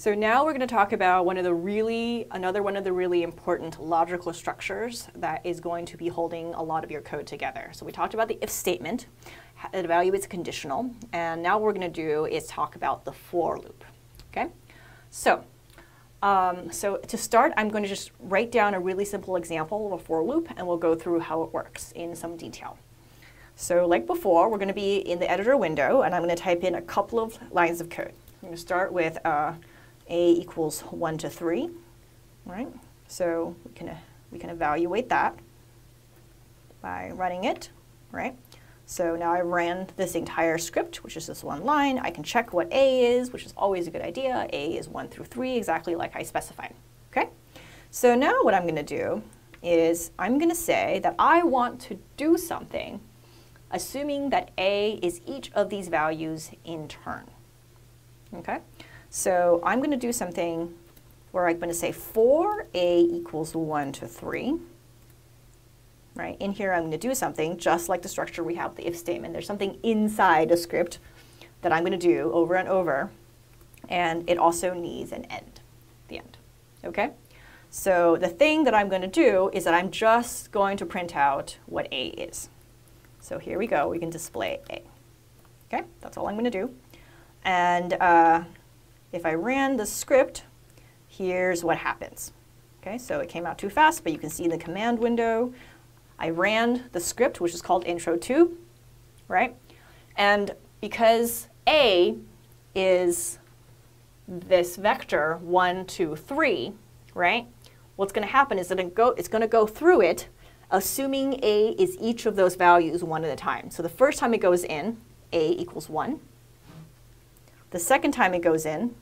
So now we're going to talk about one of the really, another one of the really important logical structures that is going to be holding a lot of your code together. So we talked about the if statement, it evaluates conditional, and now what we're going to do is talk about the for loop. Okay, so um, so to start, I'm going to just write down a really simple example of a for loop, and we'll go through how it works in some detail. So like before, we're going to be in the editor window, and I'm going to type in a couple of lines of code. I'm going to start with uh, a equals 1 to 3, right? So we can, we can evaluate that by running it, right? So now I ran this entire script, which is this one line. I can check what A is, which is always a good idea. A is 1 through 3, exactly like I specified, okay? So now what I'm going to do is I'm going to say that I want to do something assuming that A is each of these values in turn, okay? So I'm going to do something where I'm going to say for a equals 1 to 3. Right? In here I'm going to do something just like the structure we have the if statement. There's something inside a script that I'm going to do over and over. And it also needs an end, the end. Okay? So the thing that I'm going to do is that I'm just going to print out what A is. So here we go. We can display A. Okay? That's all I'm going to do. And uh, if I ran the script, here's what happens. Okay, so it came out too fast, but you can see in the command window, I ran the script, which is called intro2, right? And because A is this vector 1, 2, 3, right? What's going to happen is that it's going to go through it, assuming A is each of those values one at a time. So the first time it goes in, A equals 1. The second time it goes in,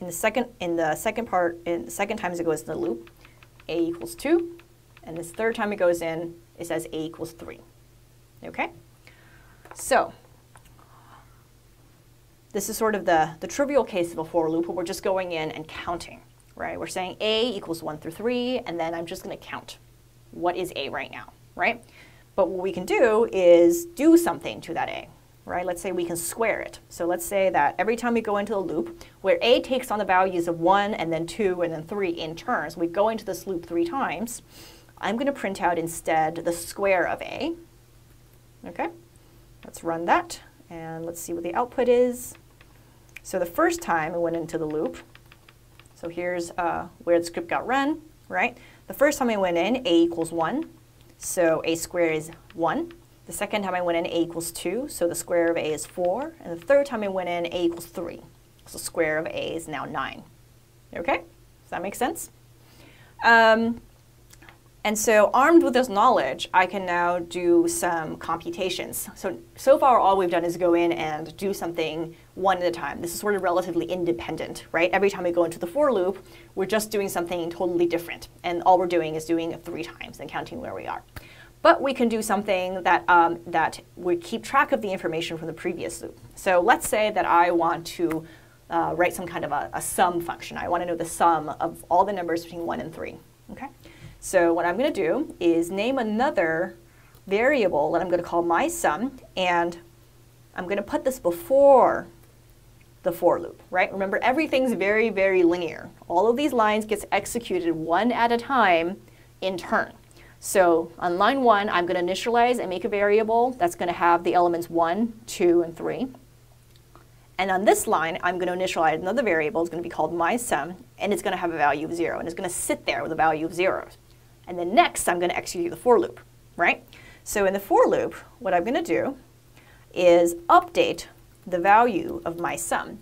in the second in the second part, in the second time as it goes in the loop, a equals two, and this third time it goes in, it says a equals three. Okay, so this is sort of the the trivial case of a for loop where we're just going in and counting, right? We're saying a equals one through three, and then I'm just going to count what is a right now, right? But what we can do is do something to that a right? Let's say we can square it. So let's say that every time we go into the loop, where a takes on the values of 1 and then 2 and then 3 in turns, we go into this loop three times, I'm going to print out instead the square of a. Okay, let's run that, and let's see what the output is. So the first time I went into the loop, so here's uh, where the script got run, right? The first time I went in, a equals 1, so a squared is 1. The second time I went in, a equals 2, so the square of a is 4. And the third time I went in, a equals 3. So the square of a is now 9. Okay? Does that make sense? Um, and so armed with this knowledge, I can now do some computations. So, so far all we've done is go in and do something one at a time. This is sort of relatively independent, right? Every time we go into the for loop, we're just doing something totally different. And all we're doing is doing it three times and counting where we are. But we can do something that, um, that would keep track of the information from the previous loop. So let's say that I want to uh, write some kind of a, a sum function. I want to know the sum of all the numbers between 1 and 3. Okay? So what I'm going to do is name another variable that I'm going to call my sum, and I'm going to put this before the for loop, right? Remember, everything's very, very linear. All of these lines gets executed one at a time in turn. So on line one, I'm going to initialize and make a variable that's going to have the elements 1, 2, and 3. And on this line, I'm going to initialize another variable. It's going to be called my sum, and it's going to have a value of 0, and it's going to sit there with a value of 0. And then next, I'm going to execute the for loop, right? So in the for loop, what I'm going to do is update the value of my sum,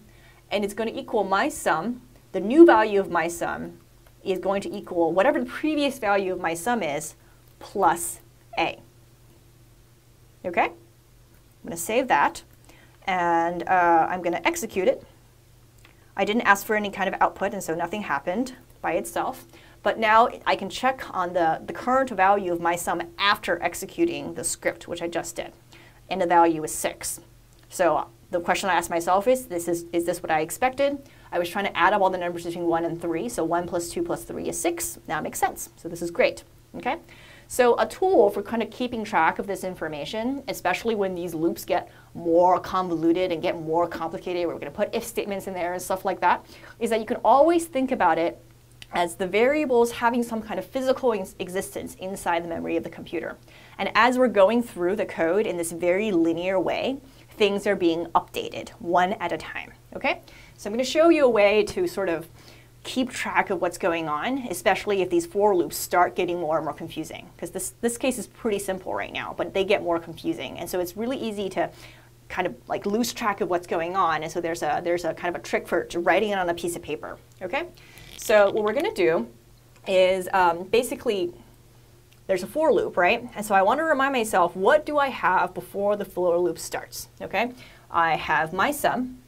and it's going to equal my sum, the new value of my sum is going to equal whatever the previous value of my sum is plus A. Okay? I'm going to save that, and uh, I'm going to execute it. I didn't ask for any kind of output, and so nothing happened by itself. But now I can check on the, the current value of my sum after executing the script, which I just did. And the value is 6. So the question I asked myself is, this is, is this what I expected? I was trying to add up all the numbers between 1 and 3, so 1 plus 2 plus 3 is 6. Now it makes sense. So this is great. Okay? So a tool for kind of keeping track of this information, especially when these loops get more convoluted and get more complicated, where we're going to put if statements in there and stuff like that, is that you can always think about it as the variables having some kind of physical existence inside the memory of the computer. And as we're going through the code in this very linear way, things are being updated one at a time, okay? So I'm going to show you a way to sort of keep track of what's going on, especially if these for loops start getting more and more confusing. Because this, this case is pretty simple right now, but they get more confusing. And so it's really easy to kind of like lose track of what's going on. And so there's a, there's a kind of a trick for writing it on a piece of paper, okay? So what we're going to do is um, basically there's a for loop, right? And so I want to remind myself, what do I have before the for loop starts, okay? I have my sum,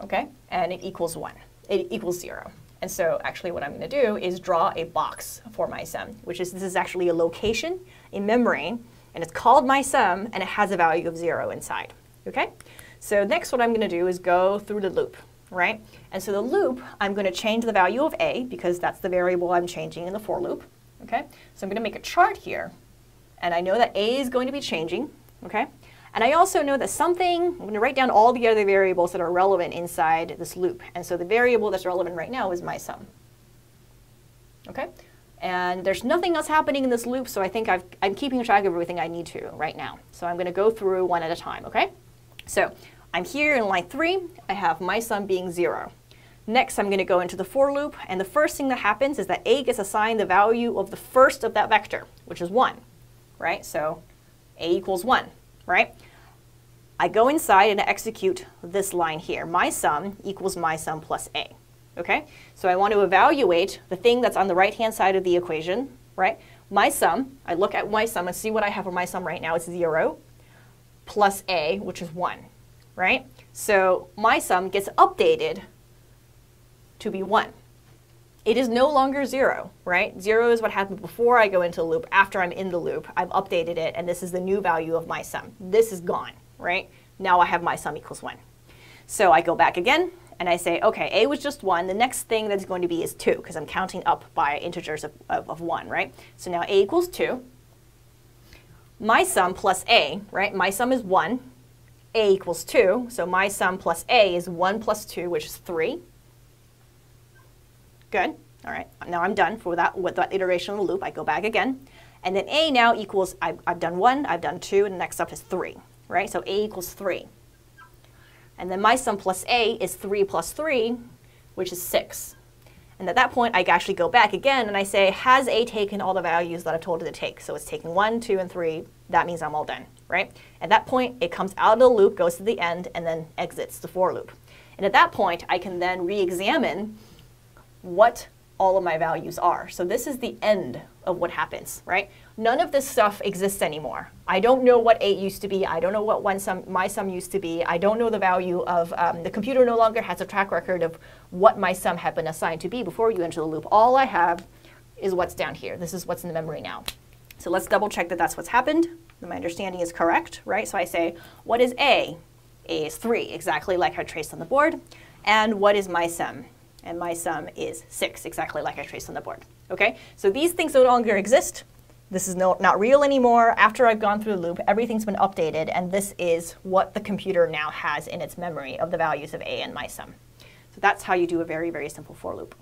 okay? And it equals one, it equals zero. And so actually what I'm going to do is draw a box for my sum, which is this is actually a location in memory, and it's called my sum, and it has a value of zero inside, okay? So next what I'm going to do is go through the loop, right? And so the loop, I'm going to change the value of a, because that's the variable I'm changing in the for loop, okay? So I'm going to make a chart here, and I know that a is going to be changing, okay? And I also know that something, I'm going to write down all the other variables that are relevant inside this loop. And so the variable that's relevant right now is my sum. Okay? And there's nothing else happening in this loop, so I think i am keeping track of everything I need to right now. So I'm going to go through one at a time, okay? So I'm here in line 3. I have my sum being 0. Next, I'm going to go into the for loop, and the first thing that happens is that a gets assigned the value of the first of that vector, which is 1, right? So a equals 1 right? I go inside and execute this line here. My sum equals my sum plus a. Okay? So I want to evaluate the thing that's on the right-hand side of the equation, right? My sum, I look at my sum and see what I have for my sum right now. It's 0 plus a, which is 1, right? So my sum gets updated to be 1 it is no longer zero, right? Zero is what happened before I go into the loop. After I'm in the loop, I've updated it, and this is the new value of my sum. This is gone, right? Now I have my sum equals 1. So I go back again, and I say, okay, a was just 1. The next thing that's going to be is 2, because I'm counting up by integers of, of, of 1, right? So now a equals 2. My sum plus a, right? My sum is 1. a equals 2. So my sum plus a is 1 plus 2, which is 3. Good. All right. Now I'm done for that with that iteration of the loop. I go back again. And then a now equals, I've, I've done 1, I've done 2, and the next up is 3. Right? So a equals 3. And then my sum plus a is 3 plus 3, which is 6. And at that point, I actually go back again and I say, has A taken all the values that I've told it to take? So it's taking 1, 2, and 3. That means I'm all done, right? At that point, it comes out of the loop, goes to the end, and then exits the for loop. And at that point, I can then re-examine what all of my values are. So this is the end of what happens, right? None of this stuff exists anymore. I don't know what 8 used to be. I don't know what one sum, my sum used to be. I don't know the value of, um, the computer no longer has a track record of what my sum had been assigned to be before you enter the loop. All I have is what's down here. This is what's in the memory now. So let's double check that that's what's happened. My understanding is correct, right? So I say, what is A? A is 3, exactly like I traced on the board. And what is my sum? And my sum is 6, exactly like I traced on the board. Okay, so these things no longer exist. This is no, not real anymore. After I've gone through the loop, everything's been updated, and this is what the computer now has in its memory of the values of a and my sum. So that's how you do a very, very simple for loop.